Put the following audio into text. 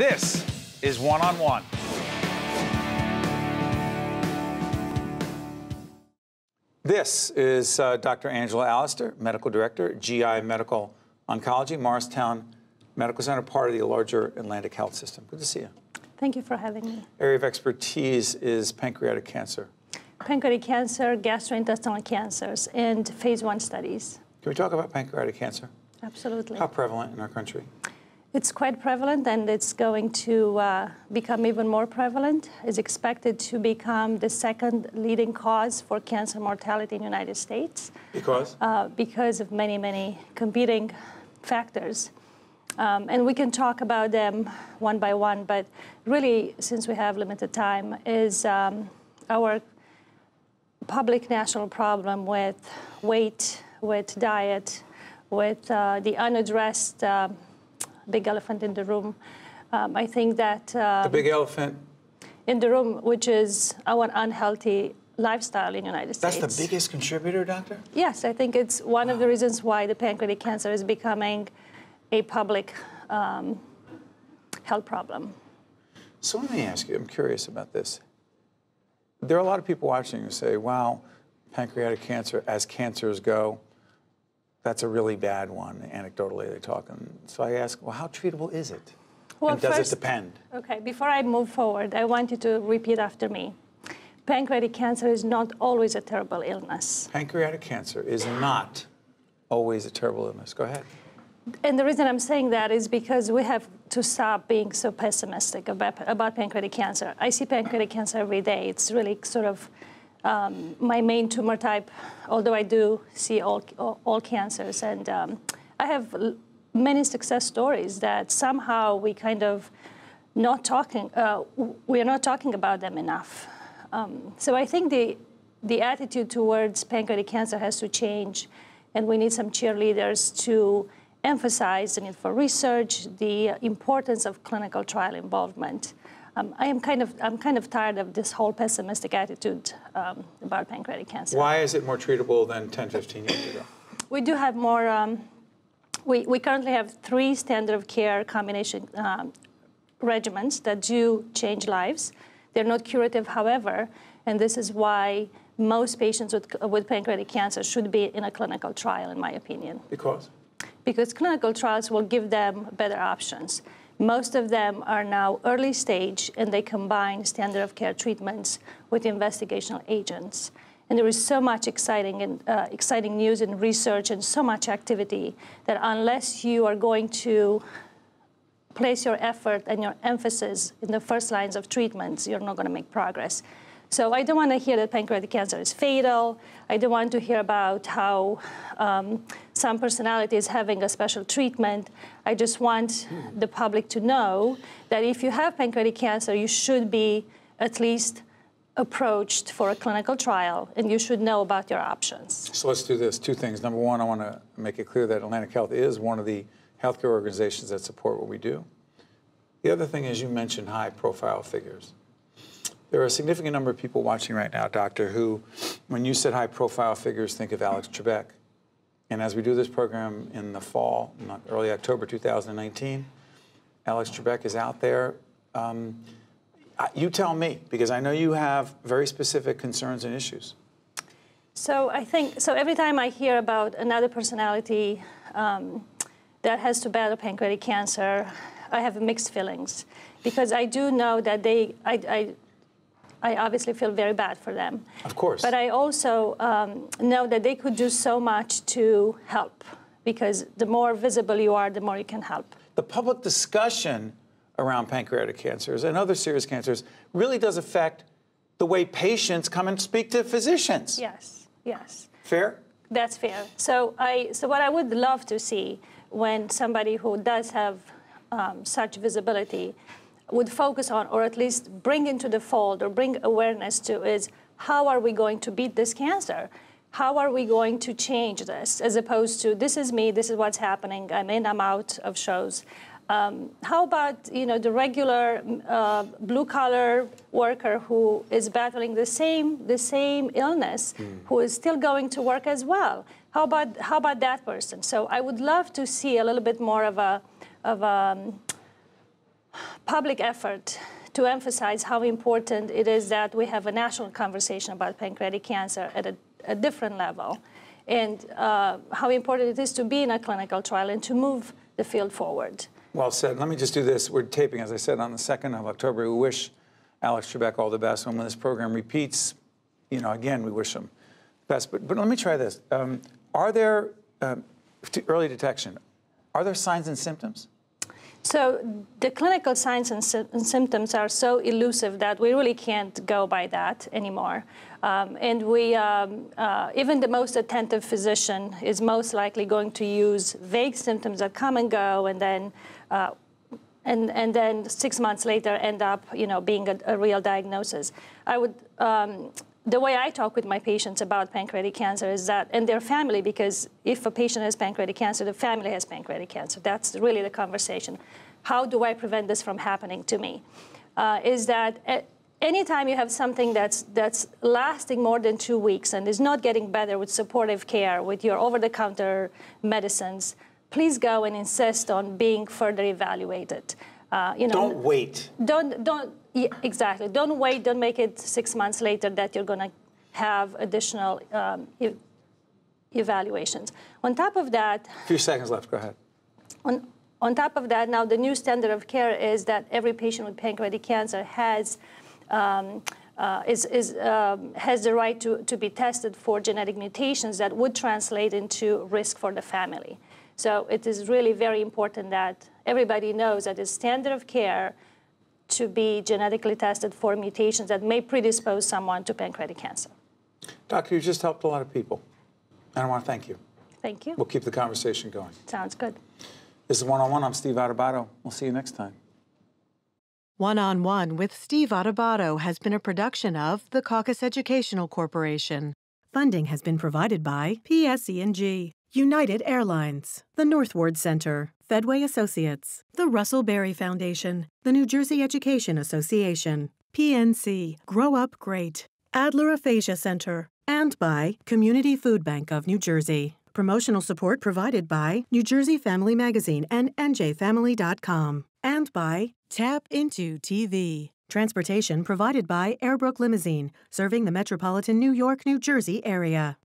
This is One on One. This is uh, Dr. Angela Alistar, Medical Director, GI Medical Oncology, Morristown Medical Center, part of the larger Atlantic Health System. Good to see you. Thank you for having me. Area of expertise is pancreatic cancer. Pancreatic cancer, gastrointestinal cancers, and phase one studies. Can we talk about pancreatic cancer? Absolutely. How prevalent in our country? It's quite prevalent and it's going to uh, become even more prevalent. It's expected to become the second leading cause for cancer mortality in the United States. Because? Uh, because of many, many competing factors. Um, and we can talk about them one by one, but really, since we have limited time, is um, our public national problem with weight, with diet, with uh, the unaddressed uh, big elephant in the room. Um, I think that uh, the big elephant in the room, which is our unhealthy lifestyle in the United That's States. That's the biggest contributor, doctor? Yes, I think it's one wow. of the reasons why the pancreatic cancer is becoming a public um, health problem. So let me ask you, I'm curious about this. There are a lot of people watching who say, wow, pancreatic cancer, as cancers go, that's a really bad one. Anecdotally, they talk. And so I ask, well, how treatable is it? Well, and does first, it depend? Okay, before I move forward, I want you to repeat after me. Pancreatic cancer is not always a terrible illness. Pancreatic cancer is not always a terrible illness. Go ahead. And the reason I'm saying that is because we have to stop being so pessimistic about, about pancreatic cancer. I see pancreatic cancer every day. It's really sort of um, my main tumor type, although I do see all, all, all cancers. And um, I have many success stories that somehow we kind of not talking, uh, we are not talking about them enough. Um, so I think the, the attitude towards pancreatic cancer has to change, and we need some cheerleaders to emphasize the need for research, the importance of clinical trial involvement. Um, I am kind of I'm kind of tired of this whole pessimistic attitude um, about pancreatic cancer. Why is it more treatable than 10, 15 years ago? We do have more. Um, we, we currently have three standard of care combination um, regimens that do change lives. They're not curative, however, and this is why most patients with, with pancreatic cancer should be in a clinical trial, in my opinion. Because? Because clinical trials will give them better options. Most of them are now early stage and they combine standard of care treatments with investigational agents. And there is so much exciting and uh, exciting news and research and so much activity that unless you are going to place your effort and your emphasis in the first lines of treatments, you're not going to make progress. So I don't want to hear that pancreatic cancer is fatal. I don't want to hear about how um, some personality is having a special treatment. I just want the public to know that if you have pancreatic cancer, you should be at least approached for a clinical trial, and you should know about your options. So let's do this. Two things. Number one, I want to make it clear that Atlantic Health is one of the healthcare organizations that support what we do. The other thing is you mentioned high profile figures. There are a significant number of people watching right now, Doctor, who, when you said high profile figures, think of Alex Trebek. And as we do this program in the fall, early October 2019, Alex Trebek is out there. Um, you tell me, because I know you have very specific concerns and issues. So I think, so every time I hear about another personality um, that has to battle pancreatic cancer, I have mixed feelings because I do know that they, I, I I obviously feel very bad for them. Of course. But I also um, know that they could do so much to help because the more visible you are, the more you can help. The public discussion around pancreatic cancers and other serious cancers really does affect the way patients come and speak to physicians. Yes, yes. Fair? That's fair. So, I, so what I would love to see when somebody who does have um, such visibility would focus on, or at least bring into the fold or bring awareness to, is how are we going to beat this cancer? How are we going to change this? As opposed to, this is me, this is what's happening, I'm in, I'm out of shows. Um, how about you know the regular uh, blue collar worker who is battling the same the same illness, mm. who is still going to work as well? How about how about that person? So I would love to see a little bit more of a of a public effort to emphasize how important it is that we have a national conversation about pancreatic cancer at a, a different level and uh, how important it is to be in a clinical trial and to move the field forward. Well said. Let me just do this. We're taping, as I said, on the 2nd of October. We wish Alex Trebek all the best. And when this program repeats, you know, again, we wish him best. But, but let me try this. Um, are there, um, early detection, are there signs and symptoms? So the clinical signs and, sy- and, symptoms are so elusive that we really can't go by that anymore. Um, and we, um, uh, even the most attentive physician is most likely going to use vague symptoms that come and go, and then, uh, and and then six months later end up, you know, being a, a real diagnosis. I would um, the way I talk with my patients about pancreatic cancer is that, and their family, because if a patient has pancreatic cancer, the family has pancreatic cancer. That's really the conversation. How do I prevent this from happening to me? Uh, is that anytime you have something that's, that's lasting more than two weeks and is not getting better with supportive care, with your over the counter medicines, please go and insist on being further evaluated. Uh, you know, don't wait. Don't don't yeah, exactly. Don't wait. Don't make it six months later that you're going to have additional um, e- evaluations. On top of that, a few seconds left. Go ahead. On on top of that, now the new standard of care is that every patient with pancreatic cancer has. Um, uh, is, is, um, has the right to, to be tested for genetic mutations that would translate into risk for the family. So it is really very important that everybody knows that it's standard of care to be genetically tested for mutations that may predispose someone to pancreatic cancer. Doctor, you just helped a lot of people. And I want to thank you. Thank you. We'll keep the conversation going. Sounds good. This is One on One. I'm Steve Adubato. We'll see you next time. One on One with Steve Adubato has been a production of the Caucus Educational Corporation. Funding has been provided by PSE&G. United Airlines, the Northward Center, Fedway Associates, the Russell Berrie Foundation, the New Jersey Education Association, PNC, Grow Up Great, Adler Aphasia Center, and by Community Food Bank of New Jersey. Promotional support provided by New Jersey Family Magazine and NJFamily.com. And by Tap Into TV. Transportation provided by Airbrook Limousine, serving the metropolitan New York, New Jersey area.